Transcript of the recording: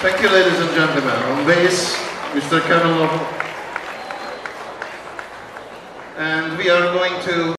Thank you, ladies and gentlemen. On bass, Mr. Lobo. And we are going to